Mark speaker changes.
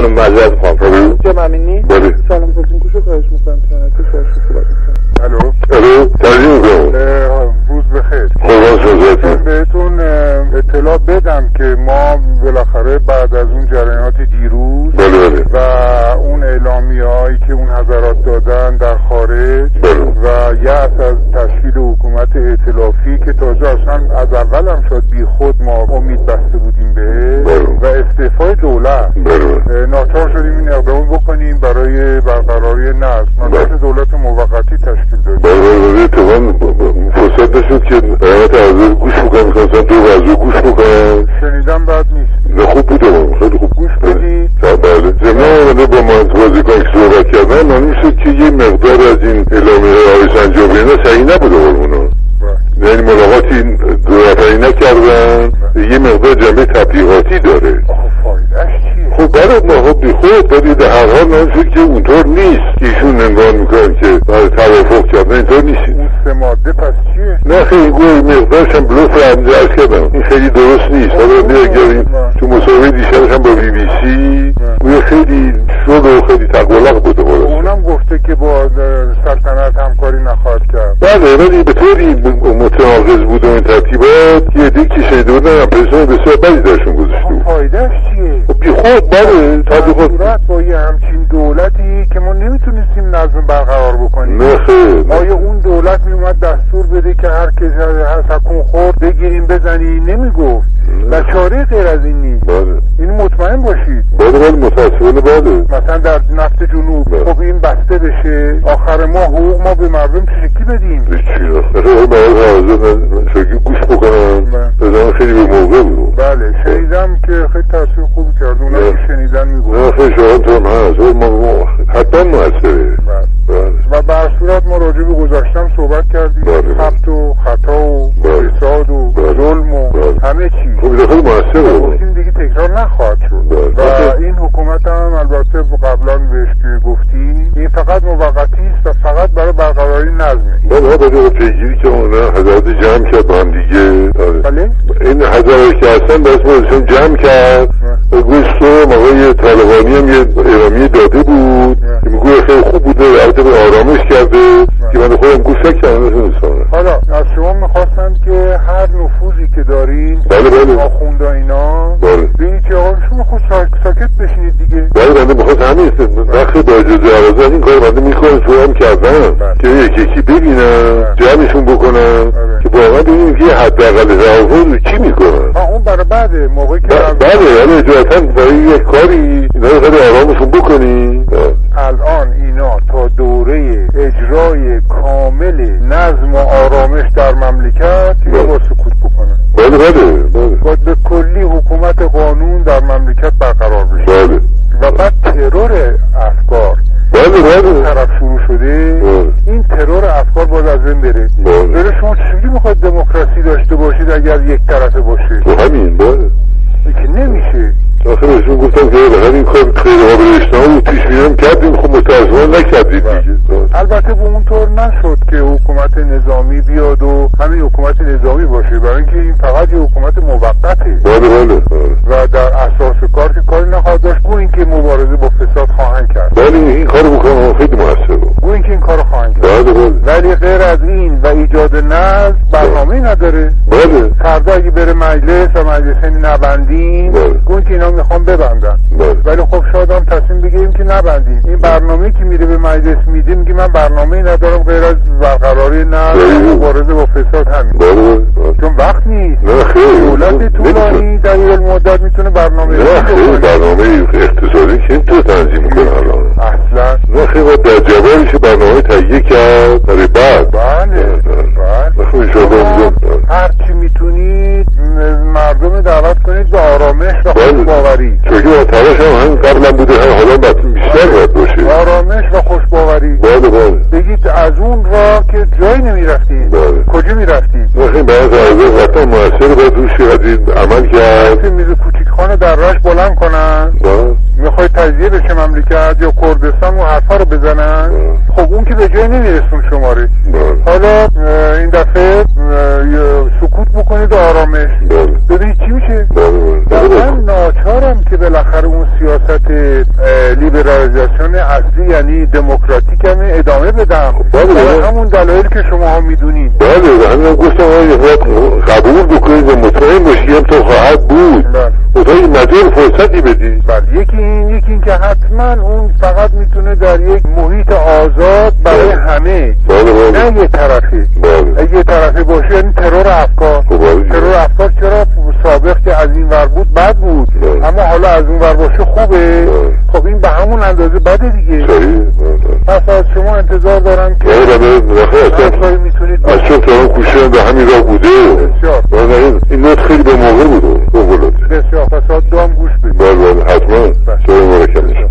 Speaker 1: خانم معذرت می‌خوام
Speaker 2: جا ممینی
Speaker 1: بله.
Speaker 2: سلام حسین گوشو خواهش می‌کنم. چنانچه شما صحبت می‌کنم.
Speaker 3: الو؟
Speaker 1: الو ترجیح می‌کنم.
Speaker 3: اه، روز بخیر.
Speaker 1: شما
Speaker 3: بهتون اطلاع بدم که ما بالاخره بعد از اون جریانات دیروز
Speaker 1: بله بله.
Speaker 3: و اون اعلامی هایی که اون حضرات دادن در خارج
Speaker 1: بله.
Speaker 3: و حکومت ائتلافی که تازه اصلا از اول هم شد بی خود ما امید بسته بودیم به
Speaker 1: بله.
Speaker 3: و استعفای دولت.
Speaker 1: بله.
Speaker 3: ناچار شدیم این اقدام بکنیم برای برقراری نظم. منطقه دولت موقتی تشکیل دادیم.
Speaker 1: بله بله اتفاق فرصت نشد که قیامت عرضه گوش بکنم می‌خواستم دو غذا گوش بکنم
Speaker 3: شنیدم بد نیست.
Speaker 1: نه خوب بوده خیلی خوب.
Speaker 3: گوش بدید.
Speaker 1: بله. بله. زمان آمده با من بازیکن که صحبت کردن معلوم شد که یه مقدار از این اعلامیه آقای سنجابی اینا صحیح نبوده قربونا
Speaker 3: بله.
Speaker 1: یعنی ملاقاتی دو نکردن. یه مقدار جنبه تبلیغاتی داره. خب برای ما خب خود ولی در هر حال شد که اونطور نیست. ایشون نگاه می‌کنن که برای توافق کردن اینطور نیست.
Speaker 3: اون سه ماده پس چیه؟
Speaker 1: نه خیلی گوی مقدارش هم بلوف رمزی ارز کردم این خیلی درست نیست. حالا بیا اگر این تو مسابقه دیشبش هم با بی بی سی گوی خیلی شد و خیلی تقلق بوده خلاص
Speaker 3: اونم گفته که با سلطنت همکاری نخواهد کرد.
Speaker 1: بله ولی به طوری متناقض بود و این ترتیبات یه دیگه که شنیده بودن هم پرسان بسیار بدی درشون گذاشته بود.
Speaker 3: فایدهش چیه؟
Speaker 1: خب بی خود بله تبلیغات
Speaker 3: با یه همچین دولتی که ما نمی‌تونستیم نظم برقرار بکنیم.
Speaker 1: نه خیر
Speaker 3: آیا اون دولت میومد دستور بده که هر کس هر سکون خورد بگیریم بزنی نمی‌گفت. و چاره غیر از این نیست.
Speaker 1: بله.
Speaker 3: این مطمئن باشید.
Speaker 1: بله بله متاسفانه بله.
Speaker 3: مثلا در نفت جنوب
Speaker 1: بله.
Speaker 3: خب این بسته بشه. آخر ما حقوق ما به مردم چه شکلی بدیم؟
Speaker 1: نه برای حاضر شاگی گوش بکنم.
Speaker 3: بله.
Speaker 1: بزنم خیلی به موقع بود.
Speaker 3: بله شنیدم که خیلی تاثیر خوبی کرد. اونا
Speaker 1: بله.
Speaker 3: که شنیدن
Speaker 1: نه
Speaker 3: می‌گفت
Speaker 1: خیلی شاید هم هست. حتما موثره بله.
Speaker 3: و بر صورت ما راجع به گذاشتم صحبت کردیم
Speaker 1: بله.
Speaker 3: خبت و خطا و
Speaker 1: بله.
Speaker 3: فساد و
Speaker 1: بله.
Speaker 3: ظلم و
Speaker 1: بله.
Speaker 3: همه چی
Speaker 1: خب این خیلی
Speaker 3: دیگه تکرار نخواهد شد
Speaker 1: بله.
Speaker 3: و این حکومت هم البته قبلا بهش که گفتی این فقط موقتی است و فقط برای برقراری نظمه
Speaker 1: بله برای پیگیری که اون حضرت جمع کرد با هم دیگه.
Speaker 3: بله
Speaker 1: این حضرت که هستن دست جمع کرد گوش تو موقع طالبانی هم یه اعلامیه داده
Speaker 3: ساکت بشینید دیگه.
Speaker 1: ولی بنده می‌خواست همین وقت با اجازه عرضت این کار بنده می‌کنم شما هم کردم
Speaker 3: بله.
Speaker 1: که یکی یکی ببینم جمعشون بکنم
Speaker 3: آره.
Speaker 1: که واقعا ببینیم که یه حداقل توافق رو چی می‌کنن.
Speaker 3: اون برای بعده. موقعی که
Speaker 1: بله ولی اجازتا برای یک کاری اینا رو خیلی آرامشون بکنی
Speaker 3: الان اینا تا دوره اجرای کامل نظم و آرامش در مملکت با سکوت
Speaker 1: بله بله بله.
Speaker 3: به کلی حکومت قانون در مملکت برقرار بشه.
Speaker 1: بله.
Speaker 3: و بعد ترور افکار.
Speaker 1: بله بله.
Speaker 3: طرف شروع شده
Speaker 1: بله.
Speaker 3: این ترور افکار باید از بین بره.
Speaker 1: بله.
Speaker 3: بره شما چجوری می‌خواد دموکراسی داشته باشید اگر یک طرفه باشه؟
Speaker 1: تو همین بله.
Speaker 3: این که نمیشه.
Speaker 1: آخه بهشون گفتم که به همین کار خیلی قابل اشتها بود پیش بینم کردیم خب متاسفانه نکردیم
Speaker 3: بله.
Speaker 1: دیگه. بله.
Speaker 3: البته به اونطور نشد که حکومت نظامی بیاد و همین حکومت نظامی باشه. برای اینکه این فقط یه حکومت موقته
Speaker 1: بله بله بله.
Speaker 3: و در اساس کار که کاری نخواهد داشت گو اینکه مبارزه با فساد خواهند کرد.
Speaker 1: بله این کارو بکنم. خیلی موثر
Speaker 3: گو اینکه این کارو خواهند کرد.
Speaker 1: بله بله.
Speaker 3: ولی غیر از این و ایجاد نظم برنامه نداره.
Speaker 1: بله.
Speaker 3: فردا اگه بره مجلس و مجلس نبندیم
Speaker 1: بله.
Speaker 3: گو اینکه اینا می‌خوان ببندن.
Speaker 1: بله.
Speaker 3: ولی خب شاید هم بگیریم که نبندیم این برنامه که میره به مجلس میده میگه من برنامه ندارم غیر از برقراری
Speaker 1: بله.
Speaker 3: مبارزه با فساد همین.
Speaker 1: بله بله.
Speaker 3: چون وقت نیست.
Speaker 1: نه
Speaker 3: دولت طولانی در یه مدت می‌تونه برنامه
Speaker 1: نه. برنامه اقتصادی که این تو تنظیم می‌کنه الان.
Speaker 3: اصلا.
Speaker 1: نه خیلی در جوابش برنامه تهیه کرد برای بعد
Speaker 3: بله بله
Speaker 1: خب انشاءالله
Speaker 3: شما
Speaker 1: اونجا-
Speaker 3: هر چی می‌تونید م- مردم دعوت کنید به آرامش و
Speaker 1: بله.
Speaker 3: خوشباوری
Speaker 1: چون که با تلاش هم همین قبلا بوده هم حالا بطن بیشتر باید باشه
Speaker 3: آرامش و خوشباوری
Speaker 1: بله بله
Speaker 3: بگید از اون را که جایی نمی‌رفتید
Speaker 1: بله.
Speaker 3: کجا می‌رفتید
Speaker 1: نه خیلی بعض عرضه قطعا موثر باید روش از این عمل کرد.
Speaker 3: میز کوچیکخانه در راش بلند کنن.
Speaker 1: بله.
Speaker 3: می‌خوای تجزیه بشه مملکت یا کردستان و حرفا رو بزنن. خب اون که به جای نمیرسون شماره.
Speaker 1: بله.
Speaker 3: حالا این دفعه سکوت بکنید آرامش.
Speaker 1: بله.
Speaker 3: ببینید چی میشه؟
Speaker 1: بله بله.
Speaker 3: من ناچارم که بالاخره اون سیاست لیبرالیزاسیون اصلی یعنی دموکراتیک هم ادامه بدم.
Speaker 1: بله،.
Speaker 3: همون دلایل که شما ها می‌دونید
Speaker 1: بله همین گفتم آقای قبول بکنید و مطمئن باشی هم تا خواهد بود.
Speaker 3: بله.
Speaker 1: این مجال فرصتی بدی
Speaker 3: بله یکی این یکی این که حتما اون فقط می‌تونه در یک محیط آزاد برای
Speaker 1: بله.
Speaker 3: همه.
Speaker 1: بله بله.
Speaker 3: نه یه طرفه.
Speaker 1: بله.
Speaker 3: یه طرفه باشه یعنی ترور افکار.
Speaker 1: خب بله.
Speaker 3: ترور افکار چرا؟ سابق که از این ور بود بد بود.
Speaker 1: بله.
Speaker 3: اما حالا از اون ور باشه خوبه. خب این به همون اندازه بده دیگه. پس از شما انتظار دارم که آره،
Speaker 1: آره، آره، همسایی
Speaker 3: می‌تونید از چون
Speaker 1: تو کوشه به همین راه بوده. بسیار. این نوت خیلی به موقع بوده
Speaker 3: بسیار. پس دام گوش بدید.
Speaker 1: بله بله حتما. بله. شما مرکم